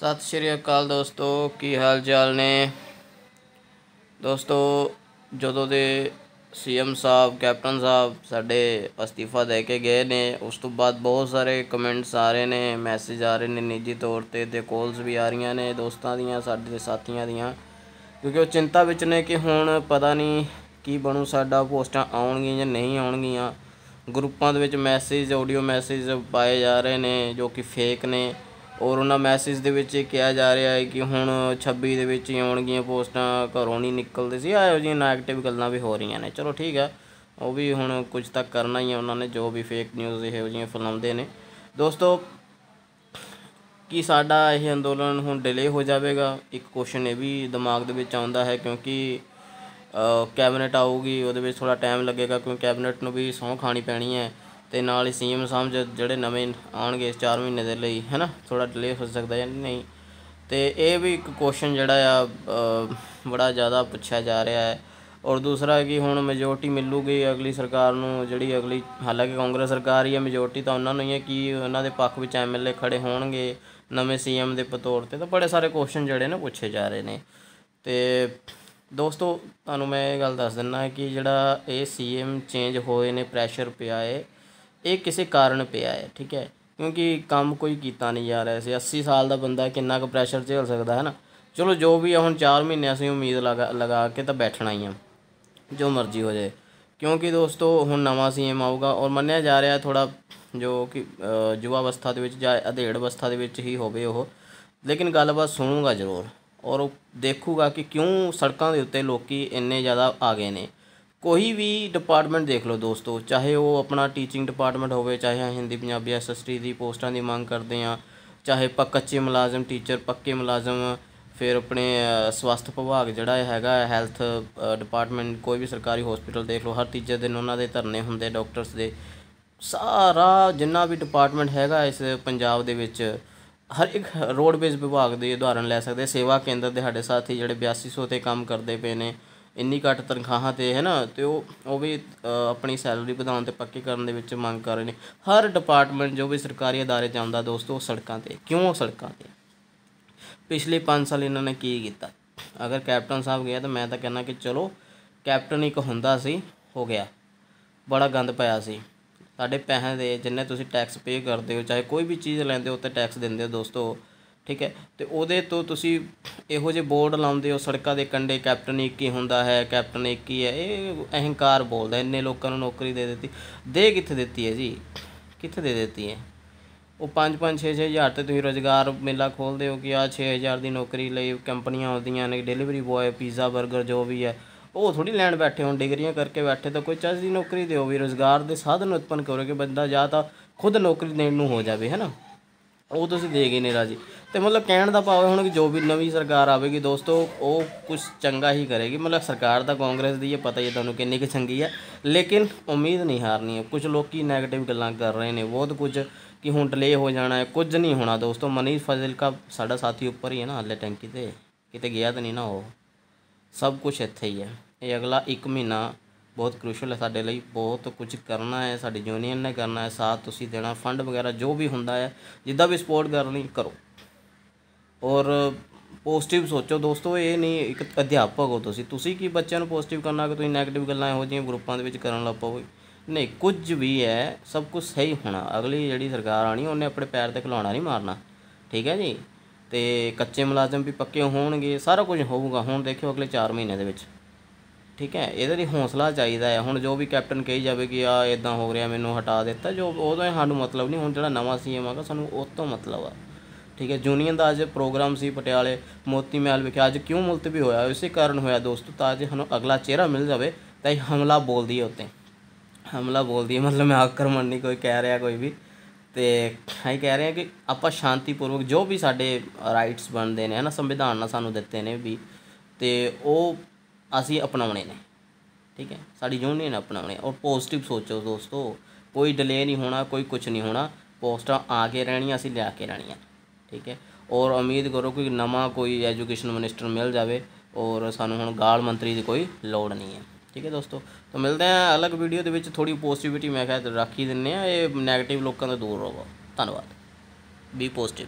ਸਤਿ ਸ਼੍ਰੀ ਅਕਾਲ ਦੋਸਤੋ, ਕੀ ਹਾਲ ਚਾਲ ਨੇ? ਦੋਸਤੋ, ਜਦੋਂ ਦੇ ਸੀਐਮ ਸਾਹਿਬ, ਕੈਪਟਨ ਸਾਹਿਬ ਸਾਡੇ ਅਸਤੀਫਾ ਦੇ ਕੇ ਗਏ ਨੇ, ਉਸ ਤੋਂ ਬਾਅਦ ਬਹੁਤ ਸਾਰੇ ਕਮੈਂਟਸ ਆ ਰਹੇ ਨੇ, ਮੈਸੇਜ ਆ ਰਹੇ ਨੇ ਨਿੱਜੀ ਤੌਰ ਤੇ ਤੇ ਕਾਲਸ ਵੀ ਆ ਰਹੀਆਂ ਨੇ ਦੋਸਤਾਂ ਦੀਆਂ, ਸਾਡੇ ਸਾਥੀਆਂ ਦੀਆਂ। ਕਿਉਂਕਿ ਉਹ ਚਿੰਤਾ ਵਿੱਚ ਨੇ ਕਿ ਹੁਣ ਪਤਾ ਨਹੀਂ ਕੀ ਬਣੂ, ਸਾਡਾ ਪੋਸਟਾਂ ਆਉਣਗੀਆਂ ਜਾਂ ਨਹੀਂ ਆਉਣਗੀਆਂ। ਗਰੁੱਪਾਂ ਦੇ ਵਿੱਚ ਮੈਸੇਜ, ਆਡੀਓ ਮੈਸੇਜ ਪਾਏ ਜਾ ਰਹੇ ਨੇ, ਜੋ ਕਿ ਫੇਕ ਨੇ। ਔਰ ਉਹਨਾਂ ਮੈਸੇਜ ਦੇ ਵਿੱਚ ਇਹ ਕਿਹਾ ਜਾ ਰਿਹਾ ਹੈ ਕਿ ਹੁਣ 26 ਦੇ ਵਿੱਚ ਹੀ ਆਉਣਗੀਆਂ ਪੋਸਟਾਂ, ਘਰੋਂ ਨਹੀਂ ਨਿਕਲਦੇ ਸੀ। ਇਹੋ ਜਿਹੀਆਂ ਨੈਗੇਟਿਵ ਗੱਲਾਂ ਵੀ ਹੋ ਰਹੀਆਂ ਨੇ। ਚਲੋ ਠੀਕ ਹੈ। ਉਹ ਵੀ ਹੁਣ ਕੁਝ ਤੱਕ ਕਰਨਾ ਹੀ ਹੈ ਉਹਨਾਂ ਨੇ, ਜੋ ਵੀ ਫੇਕ ਨਿਊਜ਼ ਇਹੋ ਜਿਹੀਆਂ ਫੈਲਾਉਂਦੇ ਨੇ। ਦੋਸਤੋ, ਕਿ ਸਾਡਾ ਇਹ ਅੰਦੋਲਨ ਹੁਣ ਡਿਲੇ ਹੋ ਜਾਵੇਗਾ? ਇੱਕ ਕੁਐਸਚਨ ਇਹ ਵੀ ਦਿਮਾਗ ਦੇ ਵਿੱਚ ਆਉਂਦਾ ਹੈ, ਕਿਉਂਕਿ ਕੈਬਨਿਟ ਆਊਗੀ, ਉਹਦੇ ਵਿੱਚ ਥੋੜਾ ਟਾਈਮ ਲੱਗੇਗਾ, ਕਿਉਂਕਿ ਕੈਬਨਿਟ ਨੂੰ ਵੀ ਸਹੁੰ ਖਾਣੀ ਪੈਣੀ ਹੈ। ਤੇ ਨਾਲ ਹੀ ਸੀਐਮ ਸਮਝ ਜਿਹੜੇ ਨਵੇਂ ਆਉਣਗੇ 4 ਮਹੀਨੇ ਦੇ ਲਈ, ਹੈਨਾ ਥੋੜਾ ਡਿਲੇ ਹੋ ਸਕਦਾ ਜਾਂ ਨਹੀਂ। ਤੇ ਇਹ ਵੀ ਇੱਕ ਕੁਐਸਚਨ ਜਿਹੜਾ ਆ ਬੜਾ ਜ਼ਿਆਦਾ ਪੁੱਛਿਆ ਜਾ ਰਿਹਾ ਹੈ। ਔਰ ਦੂਸਰਾ ਕਿ ਹੁਣ ਮੈਜੋਰਟੀ ਮਿਲੂਗੀ ਅਗਲੀ ਸਰਕਾਰ ਨੂੰ, ਜਿਹੜੀ ਅਗਲੀ, ਹਾਲਾਂਕਿ ਕਾਂਗਰਸ ਸਰਕਾਰ ਹੀ ਹੈ ਮੈਜੋਰਟੀ ਤਾਂ ਉਹਨਾਂ ਨੂੰ ਹੀ ਹੈ ਕਿ ਉਹਨਾਂ ਦੇ ਪੱਖ ਵਿੱਚ ਐਮਐਲਏ ਖੜੇ ਹੋਣਗੇ ਨਵੇਂ ਸੀਐਮ ਦੇ ਪਤੌਰ ਤੇ। ਤਾਂ ਬੜੇ ਸਾਰੇ ਕੁਐਸਚਨ ਜਿਹੜੇ ਨੇ ਪੁੱਛੇ ਜਾ ਰਹੇ ਨੇ। ਤੇ ਦੋਸਤੋ, ਤੁਹਾਨੂੰ ਮੈਂ ਇਹ ਗੱਲ ਦੱਸ ਦਿੰਨਾ ਕਿ ਜਿਹੜਾ ਇਹ ਸੀਐਮ ਚੇਂਜ ਹੋਏ ਨੇ ਪ੍ਰੈਸ਼ਰ ਪਿਆ ਹੈ ਇਹ ਕਿਸੇ ਕਾਰਨ ਪਿਆ ਹੈ, ਠੀਕ ਹੈ? ਕਿਉਂਕਿ ਕੰਮ ਕੋਈ ਕੀਤਾ ਨਹੀਂ ਜਾ ਰਿਹਾ ਸੀ। 80 ਸਾਲ ਦਾ ਬੰਦਾ ਕਿੰਨਾ ਕੁ ਪ੍ਰੈਸ਼ਰ ਝੇਲ ਸਕਦਾ, ਹੈ ਨਾ? ਚਲੋ, ਜੋ ਵੀ ਆ, ਹੁਣ 4 ਮਹੀਨੇ ਅਸੀਂ ਉਮੀਦ ਲਗਾ ਲਗਾ ਕੇ ਤਾਂ ਬੈਠਣਾ ਹੀ ਆ, ਜੋ ਮਰਜ਼ੀ ਹੋ ਜਾਏ। ਕਿਉਂਕਿ ਦੋਸਤੋ, ਹੁਣ ਨਵਾਂ ਸੀਐਮ ਆਊਗਾ ਔਰ ਮੰਨਿਆ ਜਾ ਰਿਹਾ ਥੋੜਾ ਜੋ ਕਿ ਯੁਵਾ ਅਵਸਥਾ ਦੇ ਵਿੱਚ ਜਾਂ ਅਧੇੜ ਅਵਸਥਾ ਦੇ ਵਿੱਚ ਹੀ ਹੋਵੇ ਉਹ। ਲੇਕਿਨ ਗੱਲਬਾਤ ਸੁਣੂਗਾ ਜ਼ਰੂਰ ਔਰ ਉਹ ਦੇਖੂਗਾ ਕਿ ਕਿਉਂ ਸੜਕਾਂ ਦੇ ਉੱਤੇ ਲੋਕੀ ਇੰਨੇ ਜ਼ਿਆਦਾ ਆ ਗਏ ਨੇ। ਕੋਈ ਵੀ ਡਿਪਾਰਟਮੈਂਟ ਦੇਖ ਲਓ ਦੋਸਤੋ, ਚਾਹੇ ਉਹ ਆਪਣਾ ਟੀਚਿੰਗ ਡਿਪਾਰਟਮੈਂਟ ਹੋਵੇ, ਚਾਹੇ ਹਿੰਦੀ, ਪੰਜਾਬੀ ਐਸਐਸਟੀ ਦੀ ਪੋਸਟਾਂ ਦੀ ਮੰਗ ਕਰਦੇ ਆ ਚਾਹੇ ਕੱਚੇ ਮੁਲਾਜ਼ਮ ਟੀਚਰ ਪੱਕੇ ਮੁਲਾਜ਼ਮ, ਫਿਰ ਆਪਣੇ ਸਵਾਸਥ ਵਿਭਾਗ ਜਿਹੜਾ ਹੈਗਾ ਹੈਲਥ ਡਿਪਾਰਟਮੈਂਟ ਕੋਈ ਵੀ ਸਰਕਾਰੀ ਹਸਪੀਟਲ ਦੇਖ ਲਓ, ਹਰ ਤੀਜੇ ਦਿਨ ਉਹਨਾਂ ਦੇ ਧਰਨੇ ਹੁੰਦੇ ਡਾਕਟਰਸ ਦੇ। ਸਾਰਾ ਜਿੰਨਾ ਵੀ ਡਿਪਾਰਟਮੈਂਟ ਹੈਗਾ ਇਸ ਪੰਜਾਬ ਦੇ ਵਿੱਚ, ਹਰ ਇੱਕ ਰੋਡਵੇਜ਼ ਵਿਭਾਗ ਦੇ ਉਦਾਹਰਨ ਲੈ ਸਕਦੇ ਸੇਵਾ ਕੇਂਦਰ ਦੇ ਸਾਡੇ ਸਾਥੀ ਜਿਹੜੇ 8200 ਤੇ ਕੰਮ ਕਰਦੇ ਪਏ ਨੇ ਇੰਨੀ ਘੱਟ ਤਨਖਾਹਾਂ ਤੇ ਹੈ ਨਾ ਤੇ ਉਹ ਉਹ ਵੀ ਆਪਣੀ ਸੈਲਰੀ ਵਧਾਉਣ ਤੇ ਪੱਕੇ ਕਰਨ ਦੇ ਵਿੱਚ ਮੰਗ ਕਰ ਰਹੇ ਨੇ। ਹਰ ਡਿਪਾਰਟਮੈਂਟ ਜੋ ਵੀ ਸਰਕਾਰੀ ਅਦਾਰੇ ਜਾਂਦਾ ਦੋਸਤੋ ਸੜਕਾਂ ਤੇ। ਕਿਉਂ ਸੜਕਾਂ ਤੇ? ਪਿਛਲੇ 5 ਸਾਲ ਇਹਨਾਂ ਨੇ ਕੀ ਕੀਤਾ? ਅਗਰ ਕੈਪਟਨ ਸਾਹਿਬ ਗਿਆ ਤਾਂ ਮੈਂ ਤਾਂ ਕਹਿੰਦਾ ਕਿ ਚਲੋ, ਕੈਪਟਨ ਇੱਕ ਹੁੰਦਾ ਸੀ, ਹੋ ਗਿਆ। ਬੜਾ ਗੰਦ ਪਾਇਆ ਸੀ। ਸਾਡੇ ਪੈਸੇ ਦੇ ਜਿੰਨੇ ਤੁਸੀਂ ਟੈਕਸ ਪੇ ਕਰਦੇ ਹੋ, ਚਾਹੇ ਕੋਈ ਵੀ ਚੀਜ਼ ਲੈਂਦੇ ਹੋ ਤੇ ਟੈਕਸ ਦਿੰਦੇ ਹੋ ਦੋਸਤੋ। ਠੀਕ ਹੈ? ਤੇ ਉਹਦੇ ਤੋਂ ਤੁਸੀਂ ਇਹੋ ਜਿਹੇ ਬੋਰਡ ਲਾਉਂਦੇ ਹੋ, ਸੜਕਾਂ ਦੇ ਕੰਢੇ, ਕੈਪਟਨ ਇੱਕ ਹੀ ਹੁੰਦਾ ਹੈ, ਕੈਪਟਨ ਇੱਕ ਹੀ ਹੈ, ਇਹ ਅਹੰਕਾਰ ਬੋਲਦਾ ਇੰਨੇ ਲੋਕਾਂ ਨੂੰ ਨੌਕਰੀ ਦੇ ਦਿੱਤੀ। ਦੇ ਕਿੱਥੇ ਦਿੱਤੀ ਹੈ ਜੀ? ਕਿੱਥੇ ਦੇ ਦਿੱਤੀ ਹੈ? ਉਹ 5 5 6 6 ਹਜ਼ਾਰ ਤੇ ਤੁਸੀਂ ਰੋਜ਼ਗਾਰ ਮੇਲਾ ਖੋਲਦੇ ਹੋ ਕਿ ਆ 6000 ਦੀ ਨੌਕਰੀ ਲਈ ਕੰਪਨੀਆਂ ਆਉਂਦੀਆਂ ਨੇ, ਡਿਲੀਵਰੀ ਬॉय ਪੀਜ਼ਾ 버ਗਰ ਜੋ ਵੀ ਹੈ, ਉਹ ਥੋੜੀ ਲੈਣ ਬੈਠੇ ਹੋਣ, ਡਿਗਰੀਆਂ ਕਰਕੇ ਬੈਠੇ, ਤਾਂ ਕੋਈ ਚੱਜ ਦੀ ਨੌਕਰੀ ਦਿਓ ਵੀ ਰੋਜ਼ਗਾਰ ਦੇ ਸਾਧਨ ਉਤਪਨ ਕਰੋ ਕਿ ਬੰਦਾ ਜਾਂ ਤਾਂ ਖੁਦ ਨੌਕਰੀ ਦੇਣ ਨੂੰ ਹੋ ਜਾਵੇ, ਹੈ ਨਾ? ਉਹ ਤੁਸੀਂ ਦੇ ਗਏ ਨੇ ਰਾਜੀ। ਤੇ ਮਤਲਬ ਕਹਿਣ ਦਾ ਭਾਵ ਹੁਣ ਕਿ ਜੋ ਵੀ ਨਵੀਂ ਸਰਕਾਰ ਆਵੇਗੀ ਦੋਸਤੋ, ਉਹ ਕੁਝ ਚੰਗਾ ਹੀ ਕਰੇਗੀ। ਮਤਲਬ ਸਰਕਾਰ ਤਾਂ ਕਾਂਗਰਸ ਦੀ ਹੈ, ਪਤਾ ਹੀ ਤੁਹਾਨੂੰ ਕਿੰਨੀ ਕਿ ਚੰਗੀ ਹੈ। ਲੇਕਿਨ ਉਮੀਦ ਨਹੀਂ ਹਾਰਨੀ ਹੈ। ਕੁਝ ਲੋਕੀ 네ਗੇਟਿਵ ਗੱਲਾਂ ਕਰ ਰਹੇ ਨੇ। ਬਹੁਤ ਕੁਝ ਕਿ ਹੁਣ ਡਿਲੇ ਹੋ ਜਾਣਾ ਹੈ। ਕੁਝ ਨਹੀਂ ਹੋਣਾ ਦੋਸਤੋ। ਮਨੀਸ਼ ਫਜ਼ਲ ਕਾ ਸਾਡਾ ਸਾਥੀ ਉੱਪਰ ਹੀ ਹੈ ਨਾ, ਹੱਲੇ ਟੈਂਕੀ ਤੇ। ਕਿਤੇ ਗਿਆ ਤਾਂ ਨਹੀਂ ਨਾ ਉਹ। ਸਭ ਕੁਝ ਇੱਥੇ ਹੀ ਹੈ। ਇਹ ਅਗਲਾ 1 ਮਹੀਨਾ ਬਹੁਤ ਕ੍ਰੂਸ਼ਲ ਹੈ ਸਾਡੇ ਲਈ, ਬਹੁਤ ਕੁਝ ਕਰਨਾ ਹੈ, ਸਾਡੀ ਯੂਨੀਅਨ ਨੇ ਕਰਨਾ ਹੈ, ਸਾਥ ਤੁਸੀਂ ਦੇਣਾ ਫੰਡ ਵਗੈਰਾ ਜੋ ਵੀ ਹੁੰਦਾ ਹੈ, ਜਿੱਦਾਂ ਵੀ ਸਪੋਰਟ ਕਰਨੀ ਕਰੋ। ਔਰ ਪੋਜ਼ਿਟਿਵ ਸੋਚੋ ਦੋਸਤੋ, ਇਹ ਨਹੀਂ ਇੱਕ ਅਧਿਆਪਕ ਹੋ ਤੁਸੀਂ ਤੁਸੀਂ ਕੀ ਬੱਚਿਆਂ ਨੂੰ ਪੋਜ਼ਿਟਿਵ ਕਰਨਾ ਕਿ ਤੁਸੀਂ ਨੈਗੇਟਿਵ ਗੱਲਾਂ ਇਹੋ ਜਿਹੀਆਂ ਗਰੁੱਪਾਂ ਦੇ ਵਿੱਚ ਕਰਨ ਲੱਗ ਪਓਗੇ ਨਹੀਂ, ਕੁਝ ਵੀ ਹੈ, ਸਭ ਕੁਝ ਸਹੀ ਹੋਣਾ, ਅਗਲੀ ਜਿਹੜੀ ਸਰਕਾਰ ਆਣੀ ਉਹਨੇ ਆਪਣੇ ਪੈਰ ਤੇ ਖਿਲਾਉਣਾ ਨਹੀਂ ਮਾਰਨਾ, ਠੀਕ ਹੈ ਜੀ? ਤੇ ਕੱਚੇ ਮੁਲਾਜ਼ਮ ਵੀ ਪੱਕੇ ਹੋਣਗੇ, ਸਾਰਾ ਕੁਝ ਹੋਊਗਾ, ਹੁਣ ਦੇਖਿਓ ਅਗਲੇ 4 ਮਹੀਨੇ ਦੇ ਵਿੱਚ। ਠੀਕ ਹੈ, ਇਹਦੇ ਲਈ ਹੌਸਲਾ ਚਾਹੀਦਾ ਹੈ। ਹੁਣ ਜੋ ਵੀ ਕੈਪਟਨ ਕਹੀ ਜਾਵੇ ਕਿ ਆ ਇਦਾਂ ਹੋ ਰਿਹਾ, ਮੈਨੂੰ ਹਟਾ ਦਿੱਤਾ, ਜੋ ਉਦੋਂ ਸਾਨੂੰ ਮਤਲਬ ਨਹੀਂ, ਹੁਣ ਜਿਹੜਾ ਨਵਾਂ ਸੀਐਮ ਆਗਾ ਸਾਨੂੰ ਉਸ ਤੋਂ ਮਤਲਬ ਆ। ਠੀਕ ਹੈ ਯੂਨੀਅਨ ਦਾ ਅੱਜ ਪ੍ਰੋਗਰਾਮ ਸੀ ਪਟਿਆਲੇ, ਮੋਤੀ ਮਹਿਲ ਵਿਖੇ। ਅੱਜ ਕਿਉਂ ਮੁਲਤਵੀ ਹੋਇਆ? ਇਸੇ ਕਾਰਨ ਹੋਇਆ ਦੋਸਤੋ, ਤਾਂ ਅੱਜ ਸਾਨੂੰ ਅਗਲਾ ਚਿਹਰਾ ਮਿਲ ਜਾਵੇ, ਤਾਂ ਇਹ ਹਮਲਾ ਬੋਲਦੀ ਹੈ ਉੱਤੇ। ਹਮਲਾ ਬੋਲਦੀ ਹੈ, ਮਤਲਬ ਮੈਂ ਆਕਰਮਣ ਨਹੀਂ, ਕੋਈ ਕਹਿ ਰਿਹਾ ਕੋਈ ਵੀ। ਤੇ ਅਸੀਂ ਕਹਿ ਰਹੇ ਹਾਂ ਕਿ ਆਪਾਂ ਸ਼ਾਂਤੀਪੂਰਵਕ ਜੋ ਵੀ ਸਾਡੇ ਰਾਈਟਸ ਬਣਦੇ ਨੇ, ਹਨਾ, ਸੰਵਿਧਾਨ ਨਾਲ ਸਾਨੂੰ ਦਿੱਤੇ ਨੇ ਵੀ। ਤੇ ਉਹ ਅਸੀਂ ਅਪਣਾਉਣੇ ਨੇ। ਠੀਕ ਹੈ? ਸਾਡੀ ਯੂਨੀਅਨ ਅਪਣਾਉਣੇ ਔਰ ਪੋਜ਼ਿਟਿਵ ਸੋਚੋ ਦੋਸਤੋ। ਕੋਈ ਡਿਲੇ ਨਹੀਂ ਹੋਣਾ, ਕੋਈ ਕੁਝ ਨਹੀਂ ਹੋਣਾ। ਪੋਸਟਾਂ ਆ ਕੇ ਰਹਿਣੀਆਂ, ਅਸੀਂ ਲਿਆ ਕੇ ਰਹਿਣੀਆਂ। ਠੀਕ ਹੈ? ਔਰ ਉਮੀਦ ਕਰੋ ਕਿ ਨਵਾਂ ਕੋਈ ਐਜੂਕੇਸ਼ਨ ਮਿਨਿਸਟਰ ਮਿਲ ਜਾਵੇ ਔਰ ਸਾਨੂੰ ਹੁਣ ਗਾਲ ਮੰਤਰੀ ਦੀ ਕੋਈ ਲੋੜ ਨਹੀਂ ਹੈ। ਠੀਕ ਹੈ ਦੋਸਤੋ? ਤਾਂ ਮਿਲਦੇ ਹਾਂ ਅਲੱਗ ਵੀਡੀਓ ਦੇ ਵਿੱਚ। ਥੋੜੀ ਪੋਜ਼ਿਟਿਵਿਟੀ ਮੈਂ ਖੈਰ ਰੱਖ ਹੀ ਦਿੰਨੇ ਆ ਇਹ 네ਗੇਟਿਵ ਲੋਕਾਂ ਤੋਂ ਦੂਰ ਰਹੋ। ਧੰਨਵਾਦ। B positive